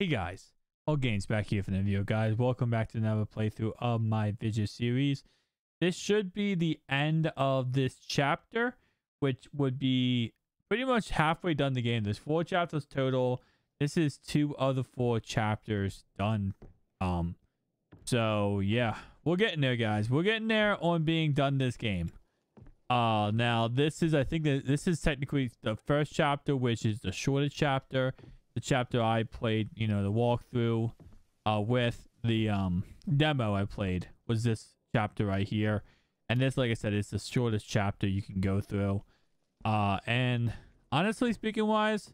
Hey guys, all games back here for the video guys. Welcome back to another playthrough of my video series. This should be the end of this chapter, which would be pretty much halfway done the game. There's four chapters total. This is two of the four chapters done. Um, so yeah, we're getting there, guys. We're getting there on being done this game. Uh, now this is, I think that this is technically the first chapter, which is the shortest chapter. The chapter I played, you know, the walkthrough, uh, with the um demo I played was this chapter right here, and this, like I said, is the shortest chapter you can go through. Uh, and honestly speaking, wise,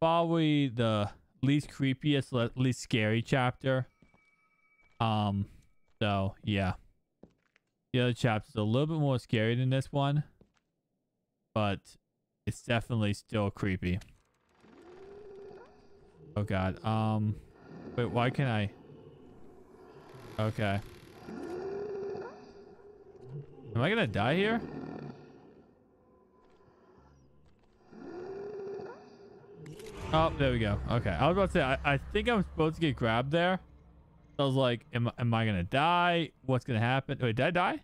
probably the least creepiest, least scary chapter. Um, so yeah. The other chapter's a little bit more scary than this one. But it's definitely still creepy. Oh god. Um wait, why can I Okay. Am I gonna die here? Oh, there we go. Okay. I was about to say, I, I think I'm supposed to get grabbed there. I was like, am, am I to die? What's to happen? Wait, did I die?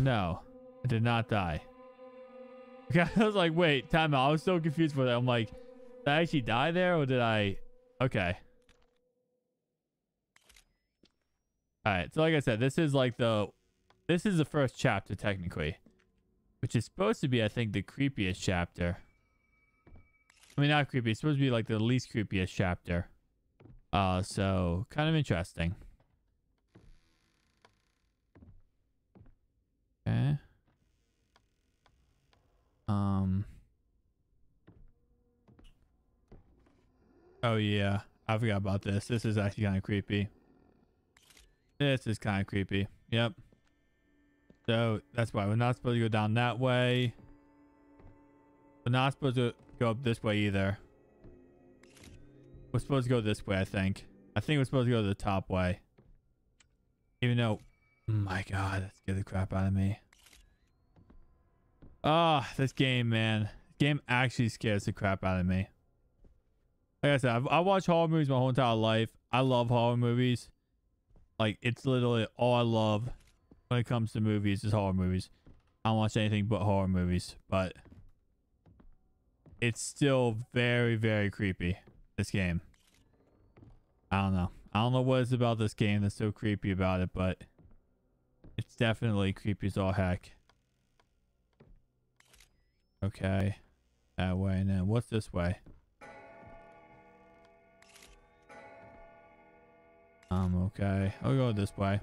No, I did not die. I was like, wait, time out. I was so confused for that. I'm like, I actually die there or did I? Okay. All right. So like I said, this is like the, this is the first chapter technically, which is supposed to be, I think, the creepiest chapter. I mean, not creepy. It's supposed to be like the least creepiest chapter. Uh, so kind of interesting. Okay. Um. Oh yeah, I forgot about this. This is actually kind of creepy. This is kind of creepy. Yep. So that's why we're not supposed to go down that way. We're not supposed to go up this way either. We're supposed to go this way, I think. I think we're supposed to go to the top way. Even though, oh my god, that scared the crap out of me. Ah, oh, this game, man. This game actually scares the crap out of me. Like I said, I've, I watch horror movies my whole entire life. I love horror movies. Like, it's literally all I love when it comes to movies is horror movies. I don't watch anything but horror movies, but it's still very, very creepy this game. I don't know. I don't know what it's about this game that's so creepy about it, but it's definitely creepy as all heck. Okay. That way. And then what's this way? Um, okay. I'll go this way.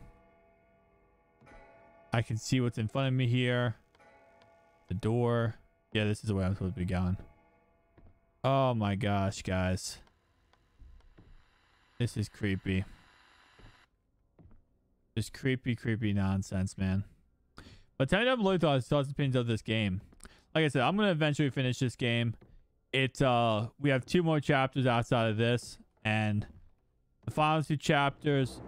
I can see what's in front of me here. The door. Yeah, this is the way I'm supposed to be going. Oh my gosh, guys. This is creepy. Just creepy, creepy nonsense, man. But tell me down below thoughts, thoughts, opinions of this game. Like I said, I'm gonna eventually finish this game. It uh, we have two more chapters outside of this, and the final two chapters.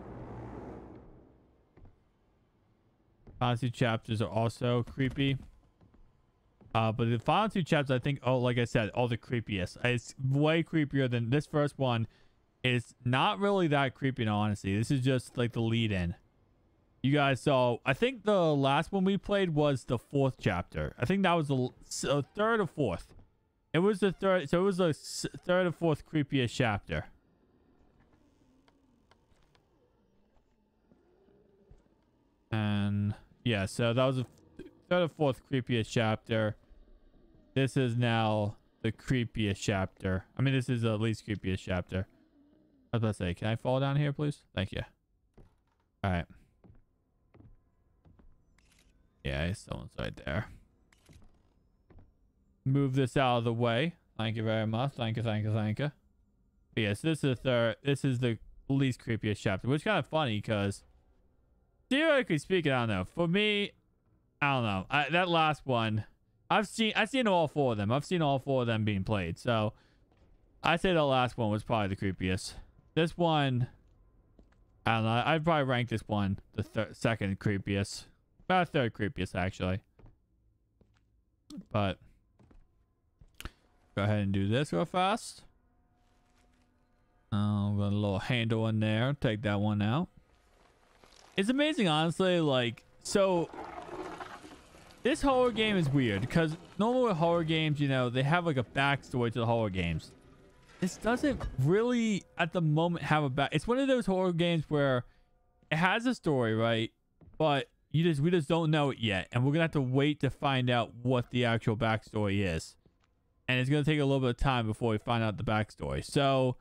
Final two chapters are also creepy. Uh, but the final two chapters, I think, oh, like I said, all the creepiest. It's way creepier than this first one It's not really that creepy, in honesty. This is just like the lead in. You guys saw, I think the last one we played was the fourth chapter. I think that was the uh, third or fourth. It was the third, so it was the third or fourth creepiest chapter. And yeah, so that was the third or fourth creepiest chapter. This is now the creepiest chapter. I mean, this is the least creepiest chapter. I was about to say, can I fall down here, please? Thank you. All right. Yeah, someone's right there. Move this out of the way. Thank you very much. Thank you, thank you, thank you. But yes, this is the third. This is the least creepiest chapter, which is kind of funny because theoretically speaking, I don't know. For me, I don't know. I, that last one, I've seen. I've seen all four of them. I've seen all four of them being played. So, I say the last one was probably the creepiest. This one, I don't know. I'd probably rank this one the second creepiest. About third creepiest, actually. But, go ahead and do this real fast. Oh, got a little handle in there. Take that one out. It's amazing, honestly. Like, so this horror game is weird because normal horror games, you know, they have like a backstory to the horror games. This doesn't really, at the moment, have a back. It's one of those horror games where it has a story, right? But you just we just don't know it yet, and we're gonna have to wait to find out what the actual backstory is. And it's gonna take a little bit of time before we find out the backstory. So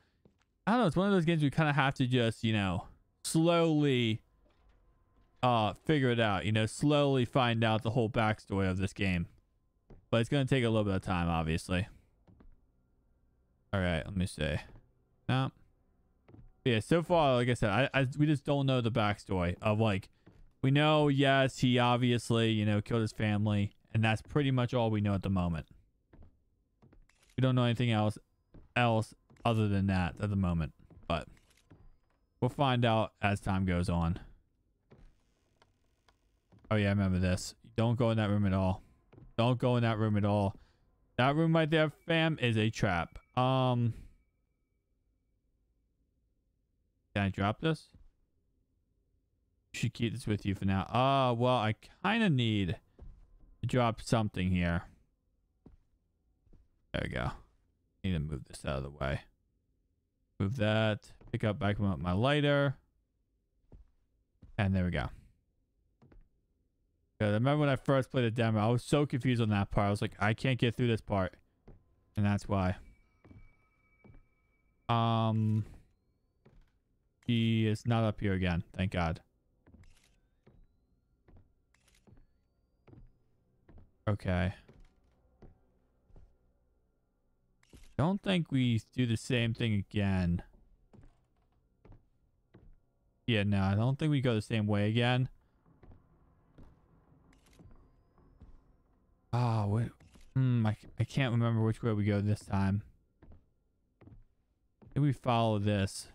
I don't know. It's one of those games we kind of have to just, you know, slowly uh figure it out. You know, slowly find out the whole backstory of this game. But it's gonna take a little bit of time, obviously. All right, let me see. No. Yeah, so far, like I said, I, I we just don't know the backstory of like we know, yes, he obviously, you know, killed his family, and that's pretty much all we know at the moment. We don't know anything else else other than that at the moment, but we'll find out as time goes on. Oh yeah, I remember this. Don't go in that room at all. Don't go in that room at all. That room right there, fam, is a trap. Um, can I drop this? You should keep this with you for now. Ah, uh, well, I kind of need to drop something here. There we go. Need to move this out of the way. Move that. Pick up back up my lighter. And there we go. I remember when I first played the demo, I was so confused on that part. I was like, I can't get through this part. And that's why. Um, he is not up here again. Thank God. Okay. Don't think we do the same thing again. Yeah, no, I don't think we go the same way again. Oh, wait. Hmm, I, I can't remember which way we go this time. Maybe we follow this.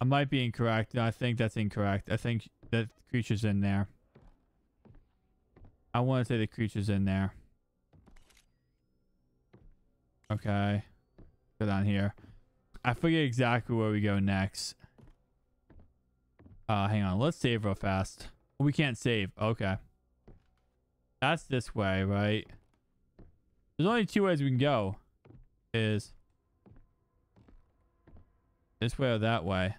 I might be incorrect. No, I think that's incorrect. I think that creature's in there. I want to say the creature's in there. Okay. Go down here. I forget exactly where we go next. Uh, hang on. Let's save real fast. We can't save. Okay. That's this way, right? There's only two ways we can go. Is this way or that way?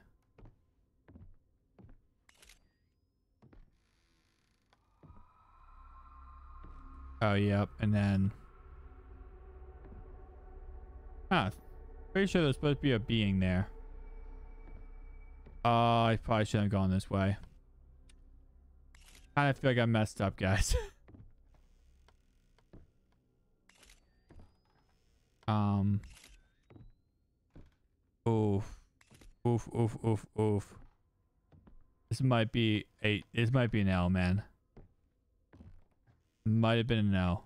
Oh, yep. And then... Ah, pretty sure there's supposed to be a being there. Oh, I probably shouldn't have gone this way. Of feel like I messed up, guys. um. Oof. Oof, oof, oof, oof. This might be a, this might be an L, man. Might have been an L.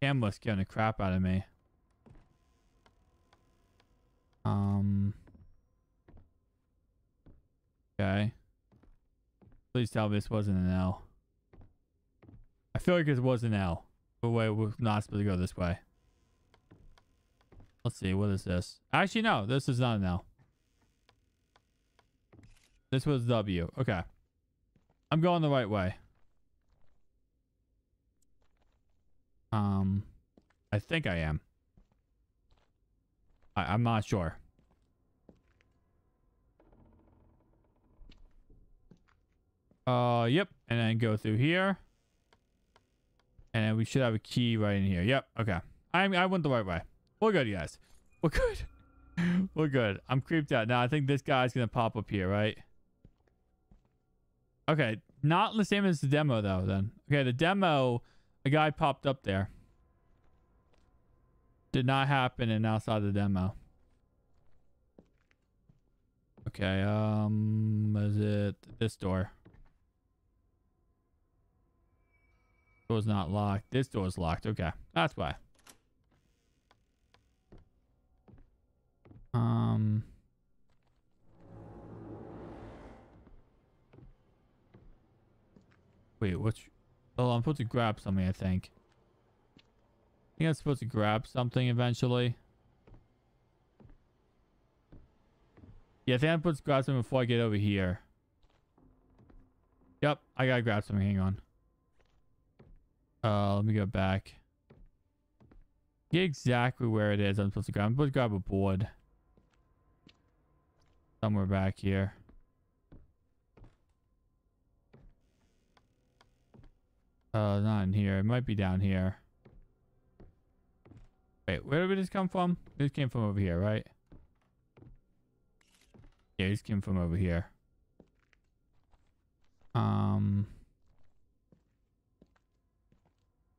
Cam was scaring the crap out of me. Um. Okay. Please tell me this wasn't an L. I feel like it was an L. But wait, we're not supposed to go this way. Let's see. What is this? Actually, no. This is not an L. This was W. Okay. I'm going the right way. Um, I think I am. I, I'm not sure. Uh, yep. And then go through here. And we should have a key right in here. Yep. Okay. I I went the right way. We're good, guys. We're good. We're good. I'm creeped out. Now, I think this guy's going to pop up here, right? Okay. Not the same as the demo, though, then. Okay, the demo a guy popped up there. Did not happen in outside the demo. Okay, um, is it this door? Door's not locked. This door's locked. Okay, that's why. Um. Wait, what's... Oh, I'm supposed to grab something, I think. I think I'm supposed to grab something eventually. Yeah, I think I'm supposed to grab something before I get over here. Yep, I gotta grab something. Hang on. Uh, let me go back. Get exactly where it is I'm supposed to grab. I'm supposed to grab a board. Somewhere back here. Uh, not in here. It might be down here. Wait, where did we just come from? This came from over here, right? Yeah, this came from over here. Um.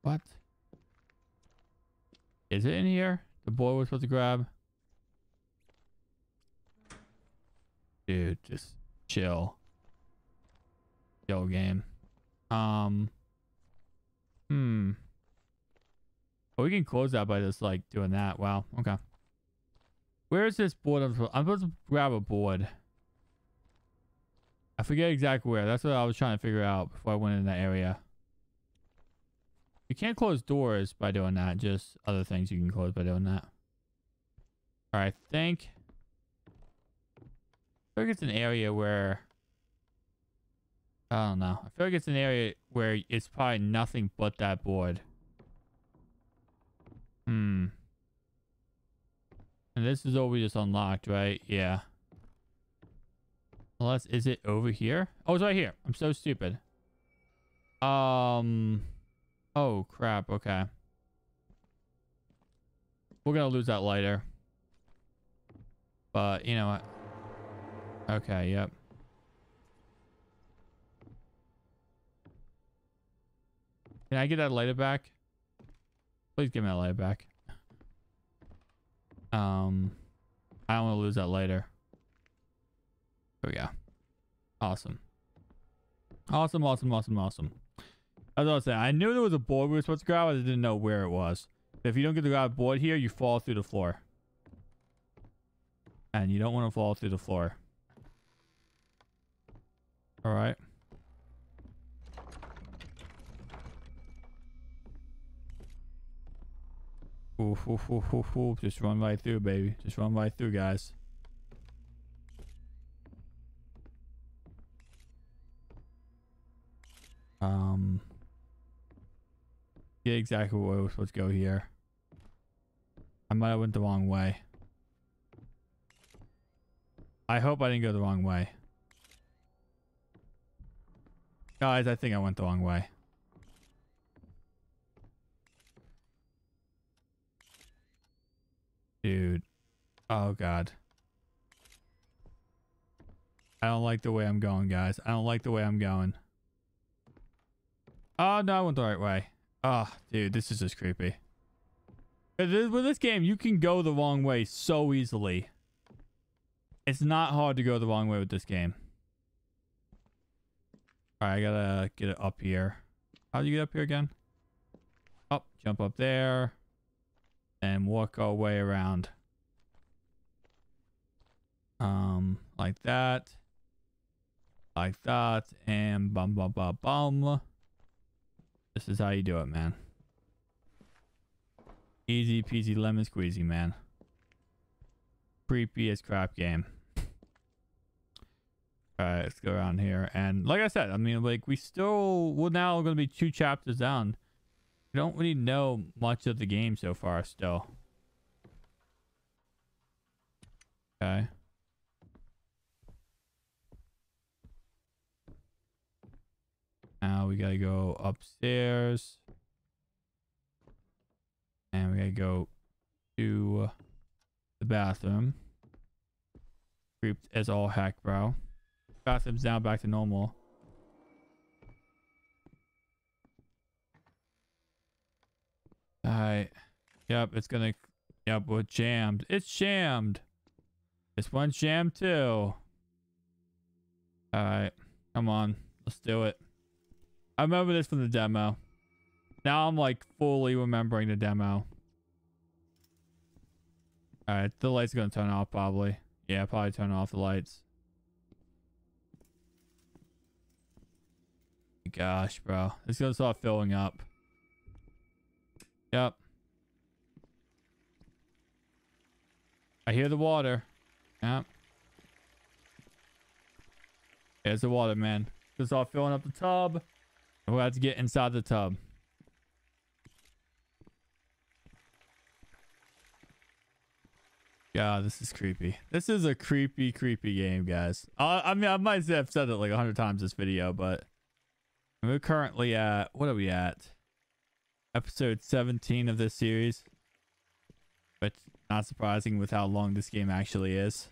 What? Is it in here? The boy was supposed to grab? Dude, just chill. Chill game. Um. Hmm. Oh, we can close that by just like doing that. Wow. Okay. Where is this board? I'm supposed, I'm supposed to grab a board. I forget exactly where. That's what I was trying to figure out before I went in that area. You can't close doors by doing that. Just other things you can close by doing that. All right. I think. I feel like it's an area where. I don't know. I feel like it's an area where it's probably nothing but that board. Hmm. And this is all we just unlocked, right? Yeah. Unless, is it over here? Oh, it's right here. I'm so stupid. Um. Oh, crap. Okay. We're going to lose that lighter. But, you know what? Okay, yep. Can I get that lighter back? Please give me that lighter back. Um, I don't want to lose that lighter. There we go. Awesome. Awesome, awesome, awesome, awesome. As I was saying, I knew there was a board we were supposed to grab, I just didn't know where it was. If you don't get to grab board here, you fall through the floor. And you don't want to fall through the floor. Alright. Oof, oof, oof, oof, oof. Just run right through, baby. Just run right through, guys. Um, get exactly where we're supposed to go here. I might have went the wrong way. I hope I didn't go the wrong way. Guys, I think I went the wrong way. Dude. Oh, God. I don't like the way I'm going, guys. I don't like the way I'm going. Oh, no, I went the right way. Oh, dude, this is just creepy. With this game, you can go the wrong way so easily. It's not hard to go the wrong way with this game. Alright, I gotta get it up here. How do you get up here again? Up, jump up there and work our way around. Um, like that. Like that. And bum bum bum bum. This is how you do it, man. Easy peasy lemon squeezy, man. Creepy as crap game. Alright, let's go around here. And like I said, I mean, like, we still, we're now going to be two chapters down we don't really know much of the game so far still. Okay. Now we gotta go upstairs. And we gotta go to the bathroom. Creeped as all heck, bro. Bathroom's now back to normal. Alright. Yep, it's gonna... Yep, we're jammed. It's jammed. This one's jammed too. Alright. Come on. Let's do it. I remember this from the demo. Now I'm like fully remembering the demo. Alright, the light's gonna turn off probably. Yeah, probably turn off the lights. Gosh, bro. It's gonna start filling up. Yep. I hear the water. Yep. There's the water, man. Just all filling up the tub. We'll have to get inside the tub. God, this is creepy. This is a creepy, creepy game, guys. Uh, I mean, I might have said it like a hundred times this video, but we're currently at what are we at? Episode 17 of this series. But not surprising with how long this game actually is.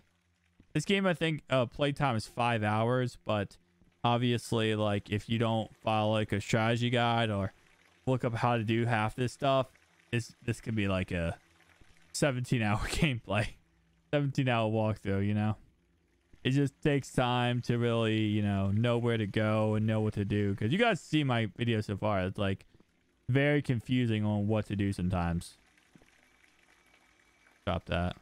This game, I think, uh, playtime is five hours, but obviously, like, if you don't follow like a strategy guide or look up how to do half this stuff, this this could be like a 17 hour gameplay, 17 hour walkthrough. You know, it just takes time to really, you know, know where to go and know what to do. Because you guys see my video so far, it's like very confusing on what to do sometimes. Drop that.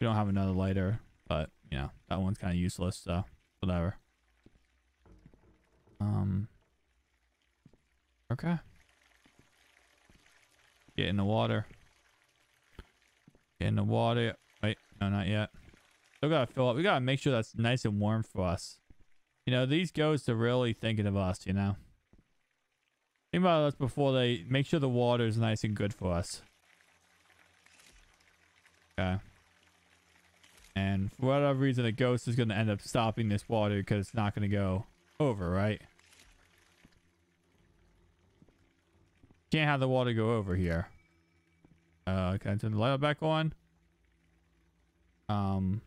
We don't have another lighter, but you know that one's kind of useless. So whatever. Um. Okay. Get in the water. Get in the water. Wait, no, not yet. Still gotta fill up. We gotta make sure that's nice and warm for us. You know, these ghosts are really thinking of us, you know? Think about us before they make sure the water is nice and good for us. Okay. And for whatever reason, the ghost is going to end up stopping this water because it's not going to go over, right? Can't have the water go over here. Uh, can I turn the light back on? Um,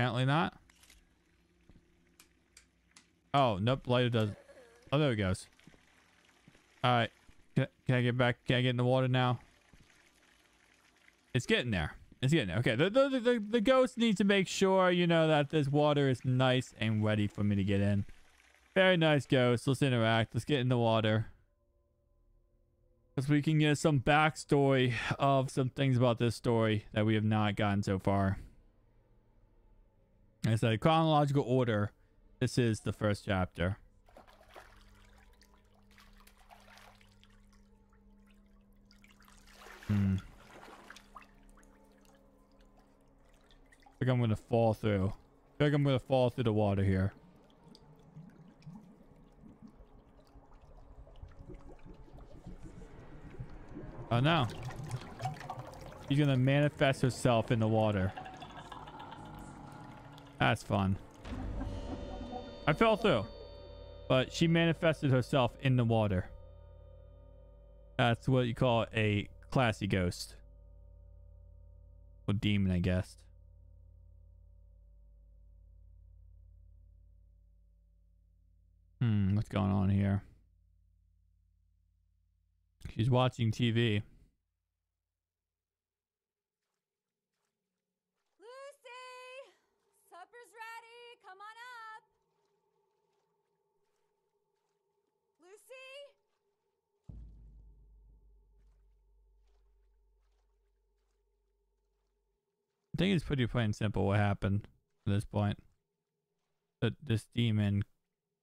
apparently not. Oh, nope, lighter does. Oh, there it goes. All right. Can, can I get back? Can I get in the water now? It's getting there. It's getting there. Okay. The, the, the, the ghost needs to make sure, you know, that this water is nice and ready for me to get in. Very nice, ghost. Let's interact. Let's get in the water. Because we can get some backstory of some things about this story that we have not gotten so far. I said chronological order. This is the first chapter. Hmm. I think I'm gonna fall through. I think I'm gonna fall through the water here. Oh no. She's gonna manifest herself in the water. That's fun. I fell through. But she manifested herself in the water. That's what you call a classy ghost. Or demon, I guess. Hmm, what's going on here? She's watching TV. Lucy! Supper's ready. Come on up. Lucy? I think it's pretty plain simple what happened at this point. That this demon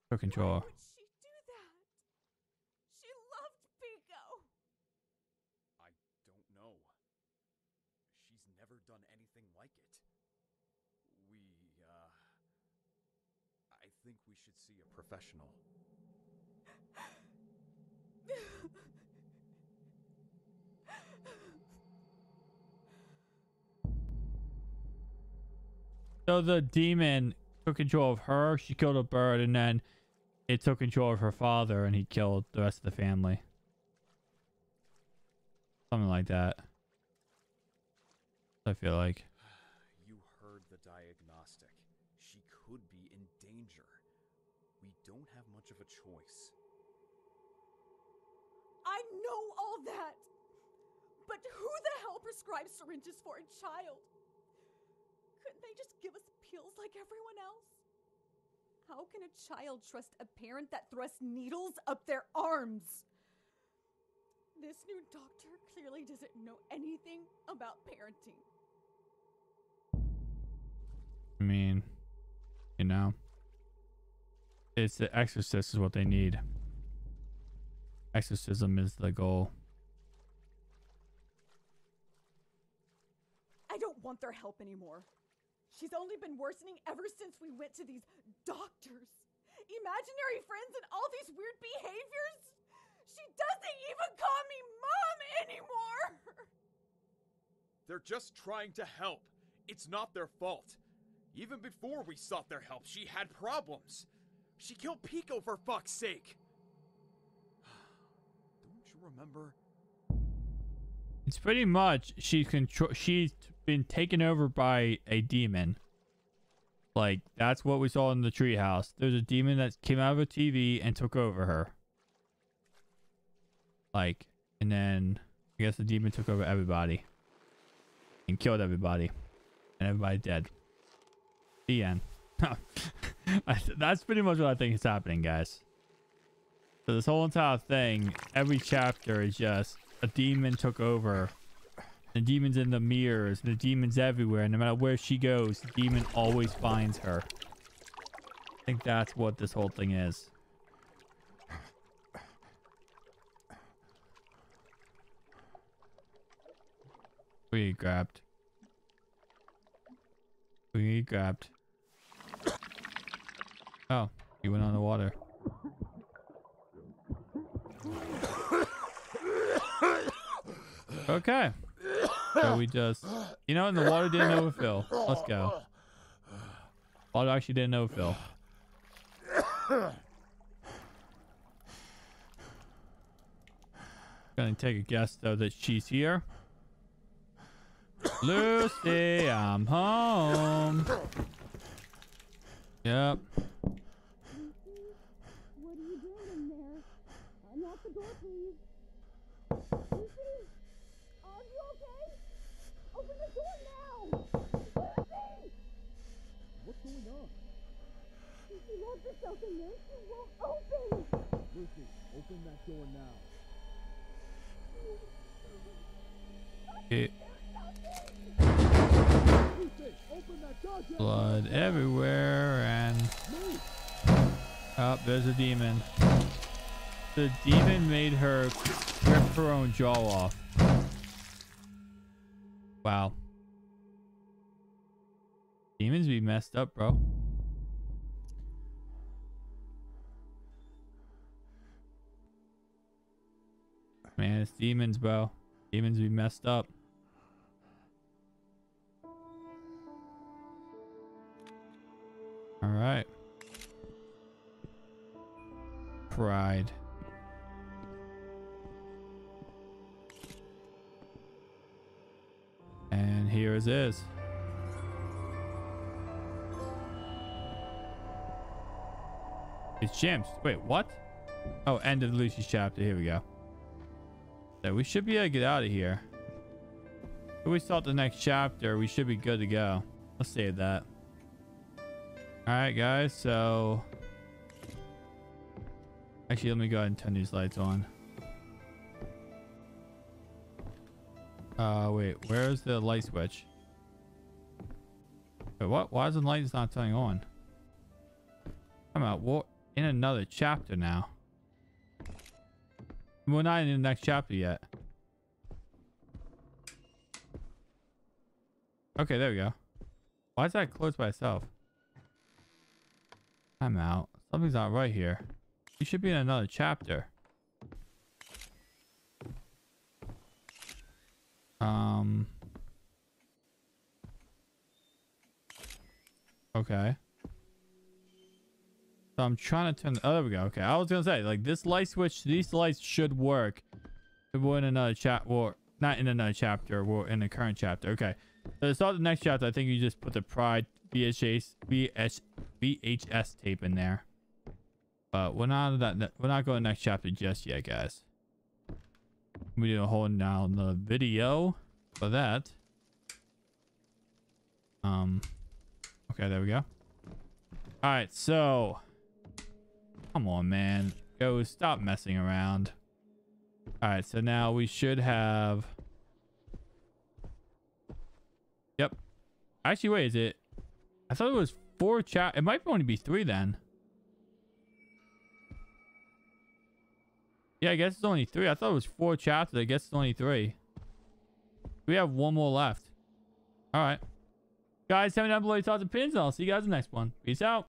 took control. Why would she do that? She loved Pico. I don't know. She's never done anything like it. We, uh. I think we should see a professional. So the demon took control of her. She killed a bird, and then it took control of her father, and he killed the rest of the family. Something like that. I feel like. You heard the diagnostic. She could be in danger. We don't have much of a choice. I know all that. But who the hell prescribes syringes for a child? Couldn't they just give us pills like everyone else? How can a child trust a parent that thrusts needles up their arms? This new doctor clearly doesn't know anything about parenting. I mean, you know, it's the exorcist is what they need. Exorcism is the goal. I don't want their help anymore. She's only been worsening ever since we went to these doctors. Imaginary friends and all these weird behaviors. She doesn't even call me mom anymore. They're just trying to help. It's not their fault. Even before we sought their help, she had problems. She killed Pico for fuck's sake. Don't you remember? It's pretty much she's control. She's been taken over by a demon. Like that's what we saw in the treehouse. There's a demon that came out of a TV and took over her. Like, and then I guess the demon took over everybody and killed everybody, and everybody dead. The end. That's pretty much what I think is happening, guys. So this whole entire thing, every chapter is just a demon took over. The demon's in the mirrors, the demon's everywhere. No matter where she goes, the demon always finds her. I think that's what this whole thing is. We grabbed. We grabbed. Oh, he went on the water. Okay. So we just, you know, and the water didn't overfill. Let's go. Water actually didn't overfill. Gonna take a guess though that she's here. Lucy, I'm home. Yep. What are you doing in there? Unlock the door, please. Lucy? Are you okay? Open the door now! Lucy! What's going on? She locked herself in there. She won't open! Lucy, open that door now. It, open goddamn blood everywhere and oh, there's a demon. The demon made her rip her own jaw off. Wow. Demons be messed up, bro. Man, it's demons, bro. Demons be messed up. All right. Pride. And here it is. It's James. Wait, what? Oh, end of Lucy's chapter. Here we go. So we should be able to get out of here. If we start the next chapter, we should be good to go. Let's save that. All right, guys. So, actually, let me go ahead and turn these lights on. Uh, wait. Where's the light switch? Wait, what? Why is the lights not turning on? I'm out. We're in another chapter now. We're not in the next chapter yet. Okay, there we go. Why is that closed by itself? I'm out. Something's not right here. We should be in another chapter. Um. Okay. So I'm trying to turn. Oh, there we go. Okay, I was gonna say like this light switch. These lights should work. We're in another chat, or not in another chapter. We're in the current chapter. Okay. So to start the next chapter, I think you just put the Pride VHS VH, VHS tape in there. But we're not that. We're not going next chapter just yet, guys. We do a whole now the video for that. Um. Okay, there we go. All right, so Come on, man. Go, stop messing around. Alright, so now we should have... Yep. Actually, wait, is it... I thought it was four chat... It might only be three then. Yeah, I guess it's only three. I thought it was four chapters. I guess it's only three. We have one more left. Alright. Guys, tell me down below your thoughts and opinions. and I'll see you guys in the next one. Peace out.